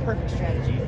perfect strategy.